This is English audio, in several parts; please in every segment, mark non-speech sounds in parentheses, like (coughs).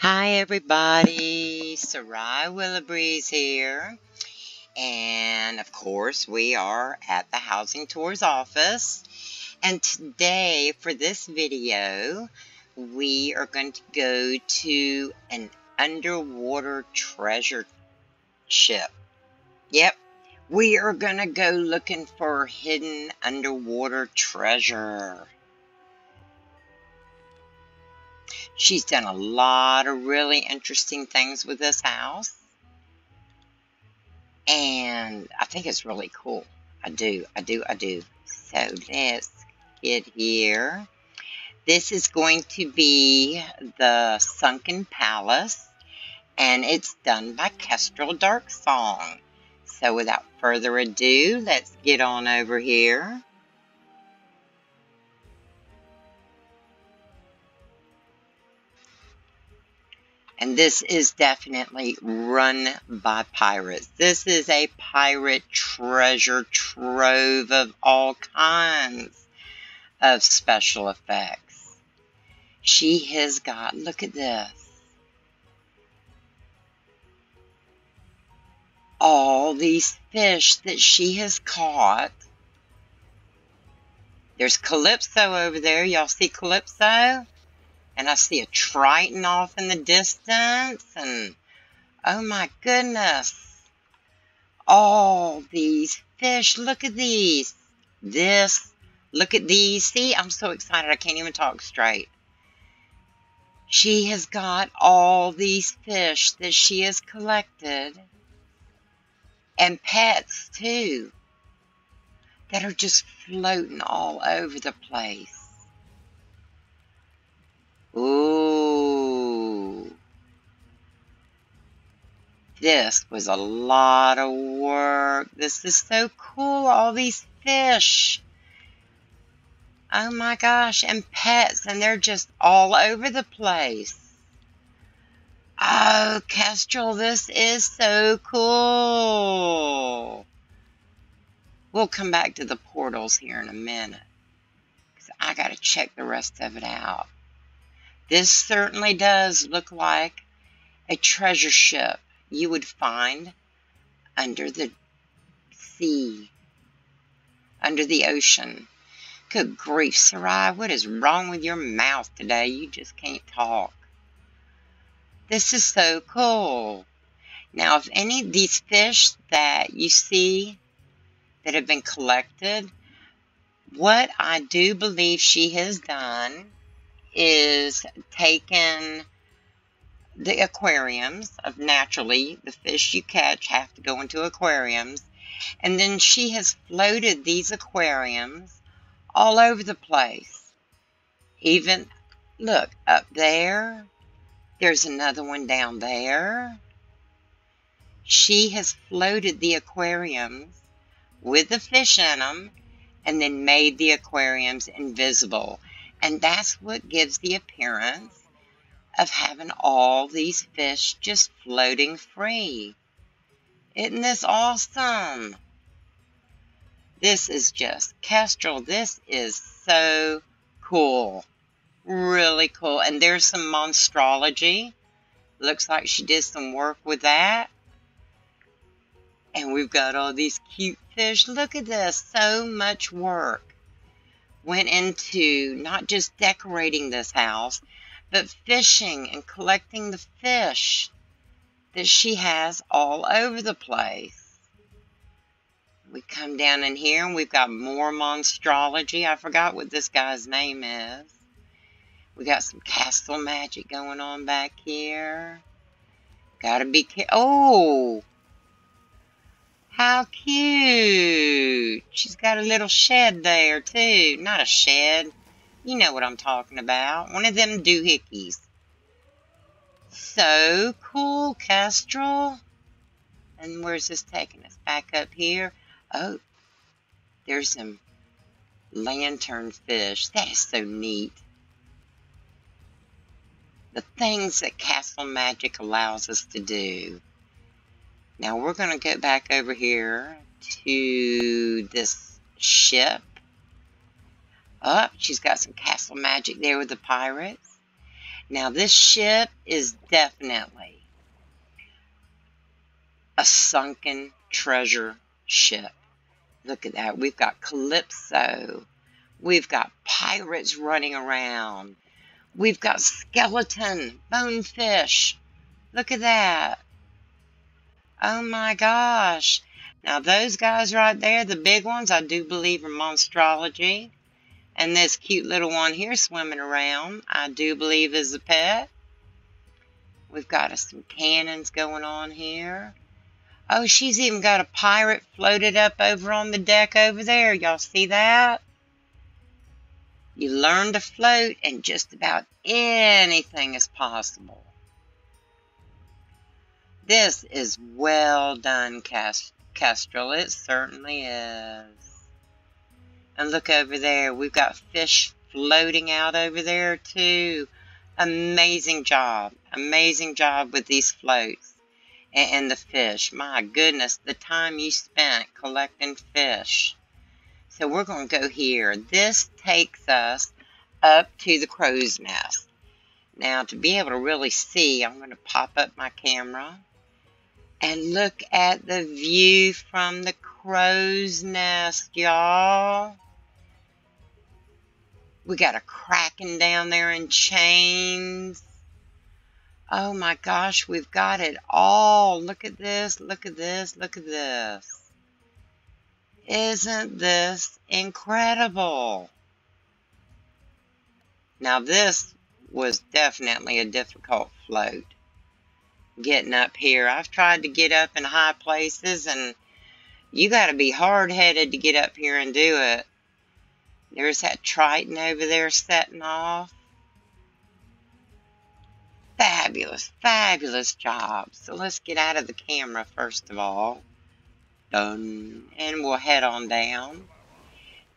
Hi everybody, Sarai Willabreeze here. And of course, we are at the Housing Tours office. And today, for this video, we are going to go to an underwater treasure ship. Yep, we are going to go looking for hidden underwater treasure. She's done a lot of really interesting things with this house. And I think it's really cool. I do, I do, I do. So let's get here. This is going to be the Sunken Palace. And it's done by Kestrel Darksong. So without further ado, let's get on over here. And this is definitely run by pirates. This is a pirate treasure trove of all kinds of special effects. She has got, look at this. All these fish that she has caught. There's Calypso over there. Y'all see Calypso? And I see a triton off in the distance, and oh my goodness, all these fish. Look at these. This, look at these. See, I'm so excited I can't even talk straight. She has got all these fish that she has collected, and pets too, that are just floating all over the place. Ooh. This was a lot of work. This is so cool. All these fish. Oh my gosh. And pets. And they're just all over the place. Oh, Kestrel, this is so cool. We'll come back to the portals here in a minute. Because I got to check the rest of it out. This certainly does look like a treasure ship you would find under the sea, under the ocean. Good grief, Sarai, what is wrong with your mouth today? You just can't talk. This is so cool. Now, if any of these fish that you see that have been collected, what I do believe she has done is taken the aquariums of naturally the fish you catch have to go into aquariums. And then she has floated these aquariums all over the place. Even look up there there's another one down there. She has floated the aquariums with the fish in them and then made the aquariums invisible and that's what gives the appearance of having all these fish just floating free. Isn't this awesome? This is just Kestrel. This is so cool. Really cool. And there's some monstrology. Looks like she did some work with that. And we've got all these cute fish. Look at this. So much work went into not just decorating this house, but fishing and collecting the fish that she has all over the place. We come down in here and we've got more monstrology. I forgot what this guy's name is. We got some castle magic going on back here. Gotta be careful. Oh! How cute. She's got a little shed there, too. Not a shed. You know what I'm talking about. One of them doohickeys. So cool, Kestrel. And where's this taking us? Back up here. Oh, there's some lantern fish. That is so neat. The things that Castle Magic allows us to do. Now we're going to get back over here to this ship. Oh, she's got some castle magic there with the pirates. Now, this ship is definitely a sunken treasure ship. Look at that. We've got Calypso. We've got pirates running around. We've got skeleton, bonefish. Look at that. Oh my gosh. Now those guys right there, the big ones, I do believe are monstrology. And this cute little one here swimming around, I do believe is a pet. We've got some cannons going on here. Oh, she's even got a pirate floated up over on the deck over there. Y'all see that? You learn to float and just about anything is possible. This is well done, Kestrel. It certainly is. And look over there. We've got fish floating out over there too. Amazing job. Amazing job with these floats and the fish. My goodness, the time you spent collecting fish. So we're going to go here. This takes us up to the crow's nest. Now, to be able to really see, I'm going to pop up my camera and look at the view from the crow's nest, y'all. We got a kraken down there in chains. Oh my gosh, we've got it all. Look at this, look at this, look at this. Isn't this incredible? Now this was definitely a difficult float. Getting up here. I've tried to get up in high places and you got to be hard-headed to get up here and do it. There's that Triton over there setting off fabulous, fabulous job. So let's get out of the camera first of all. Done. And we'll head on down.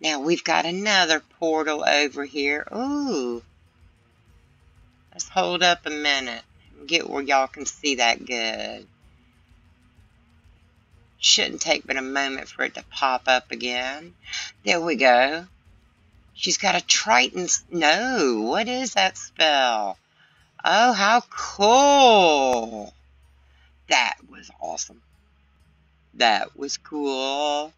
Now we've got another portal over here. Ooh. Let's hold up a minute. Get where y'all can see that good. Shouldn't take but a moment for it to pop up again. There we go. She's got a Triton. No, what is that spell? Oh, how cool! That was awesome. That was cool.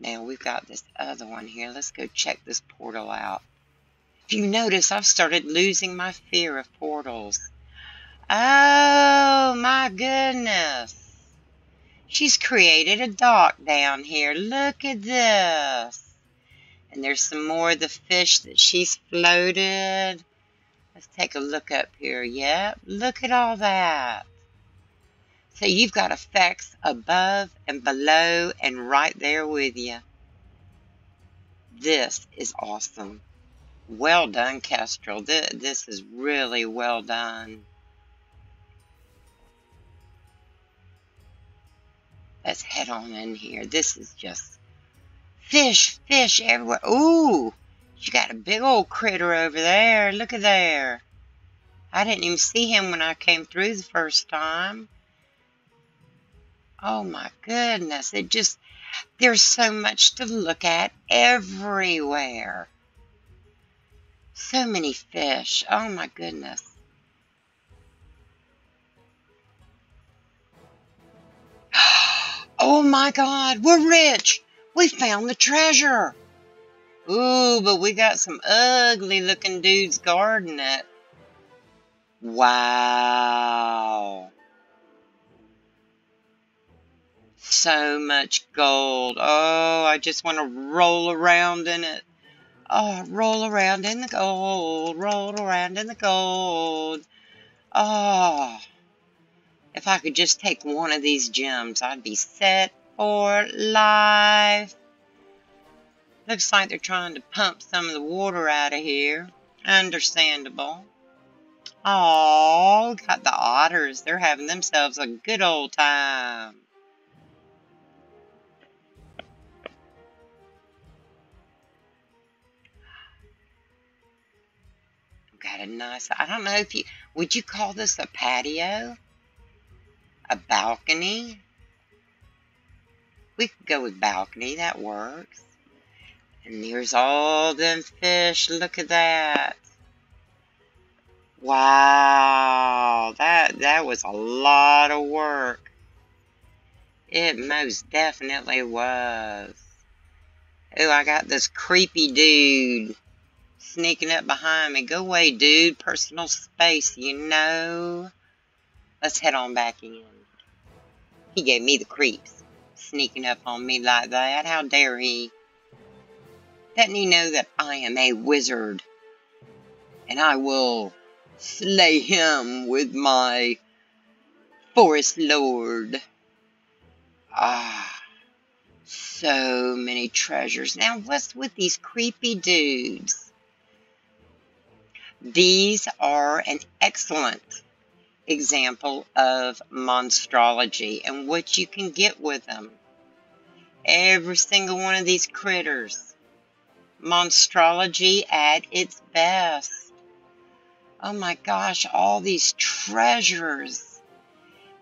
Now we've got this other one here. Let's go check this portal out. If you notice, I've started losing my fear of portals. Oh, my goodness. She's created a dock down here. Look at this. And there's some more of the fish that she's floated. Let's take a look up here. Yep, look at all that. So you've got effects above and below and right there with you. This is awesome. Well done, Kestrel. This is really well done. Let's head on in here. This is just fish, fish everywhere. Ooh, you got a big old critter over there. Look at there. I didn't even see him when I came through the first time. Oh my goodness. It just, there's so much to look at everywhere. So many fish. Oh my goodness. (gasps) Oh my God, we're rich. We found the treasure. Ooh, but we got some ugly looking dudes guarding it. Wow. So much gold. Oh, I just want to roll around in it. Oh, roll around in the gold. Roll around in the gold. Oh. If I could just take one of these gems, I'd be set for life. Looks like they're trying to pump some of the water out of here. Understandable. Oh, got the otters. They're having themselves a good old time. Got a nice, I don't know if you, would you call this a patio? A balcony? We could go with balcony, that works. And there's all them fish. Look at that. Wow, that that was a lot of work. It most definitely was. Oh, I got this creepy dude sneaking up behind me. Go away, dude. Personal space, you know. Let's head on back in. He gave me the creeps. Sneaking up on me like that. How dare he? Doesn't he know that I am a wizard? And I will slay him with my forest lord. Ah, so many treasures. Now, what's with these creepy dudes? These are an excellent example of monstrology and what you can get with them. Every single one of these critters. Monstrology at its best. Oh my gosh, all these treasures.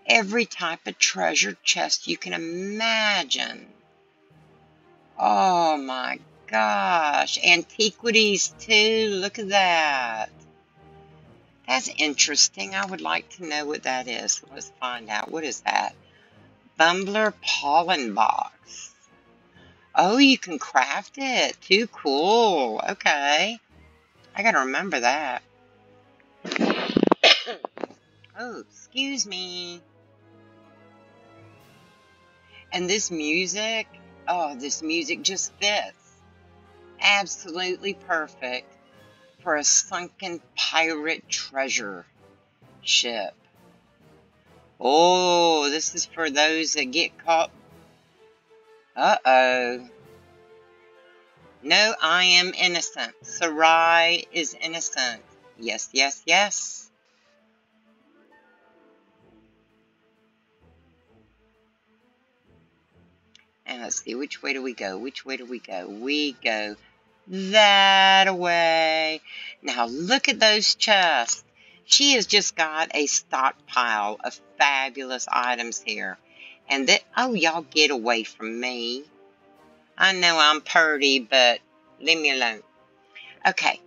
Every type of treasure chest you can imagine. Oh my gosh. Antiquities too. Look at that. That's interesting. I would like to know what that is. Let's find out. What is that? Bumbler pollen box. Oh, you can craft it. Too cool. Okay. I gotta remember that. (coughs) oh, excuse me. And this music, oh, this music just fits. Absolutely perfect for a sunken pirate treasure ship. Oh, this is for those that get caught. Uh-oh. No, I am innocent. Sarai is innocent. Yes, yes, yes. And let's see, which way do we go? Which way do we go? We go that way. Now look at those chests. She has just got a stockpile of fabulous items here. And that, oh, y'all get away from me. I know I'm purty, but leave me alone. Okay,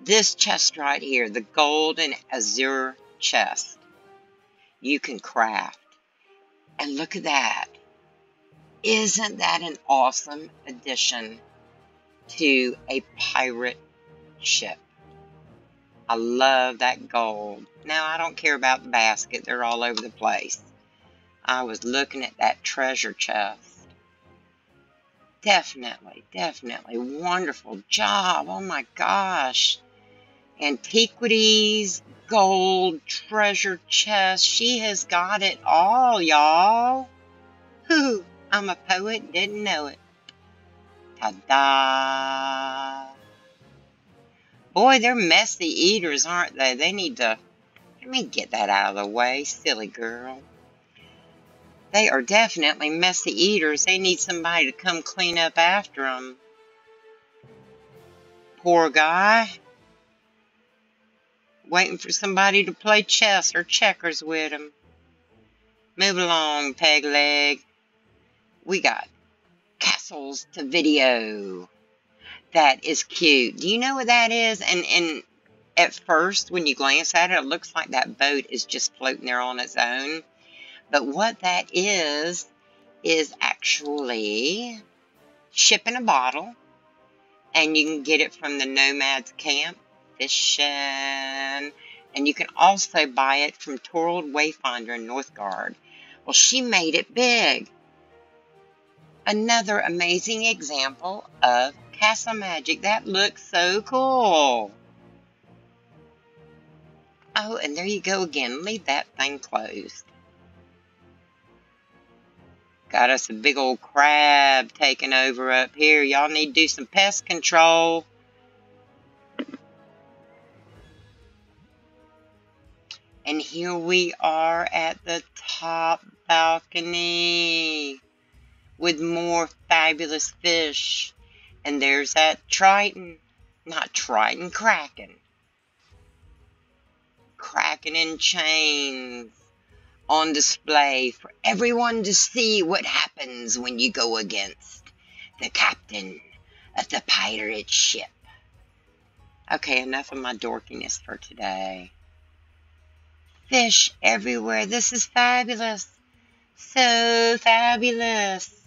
this chest right here, the golden azure chest, you can craft. And look at that. Isn't that an awesome addition to a pirate ship. I love that gold. Now, I don't care about the basket. They're all over the place. I was looking at that treasure chest. Definitely, definitely. Wonderful job. Oh my gosh. Antiquities, gold, treasure chest. She has got it all, y'all. Whew, I'm a poet, didn't know it. Ta-da! Boy, they're messy eaters, aren't they? They need to... Let me get that out of the way, silly girl. They are definitely messy eaters. They need somebody to come clean up after them. Poor guy. Waiting for somebody to play chess or checkers with him. Move along, peg leg. We got castles to video. That is cute. Do you know what that is? And and at first, when you glance at it, it looks like that boat is just floating there on its own. But what that is, is actually ship in a bottle. And you can get it from the Nomads Camp, fishing. And you can also buy it from Torald Wayfinder in Northguard. Well, she made it big. Another amazing example of castle magic. That looks so cool. Oh, and there you go again. Leave that thing closed. Got us a big old crab taking over up here. Y'all need to do some pest control. And here we are at the top balcony with more fabulous fish. And there's that Triton, not Triton, Kraken. Kraken in chains on display for everyone to see what happens when you go against the captain of the pirate ship. Okay, enough of my dorkiness for today. Fish everywhere. This is fabulous. So fabulous.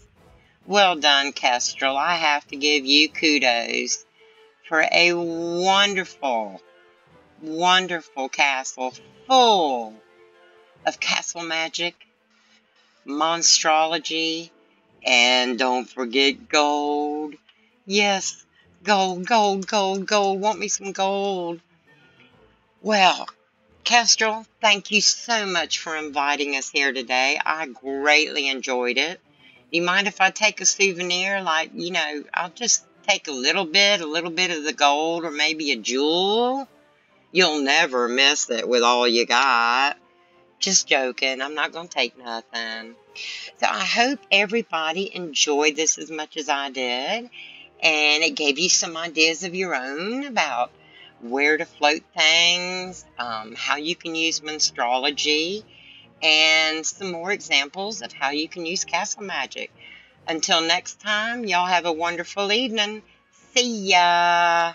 Well done, Kestrel. I have to give you kudos for a wonderful, wonderful castle full of castle magic, monstrology, and don't forget gold. Yes, gold, gold, gold, gold. Want me some gold? Well, Kestrel, thank you so much for inviting us here today. I greatly enjoyed it. You mind if I take a souvenir? Like, you know, I'll just take a little bit, a little bit of the gold, or maybe a jewel. You'll never miss it with all you got. Just joking. I'm not going to take nothing. So I hope everybody enjoyed this as much as I did. And it gave you some ideas of your own about where to float things, um, how you can use monstrology, and some more examples of how you can use castle magic. Until next time, y'all have a wonderful evening. See ya!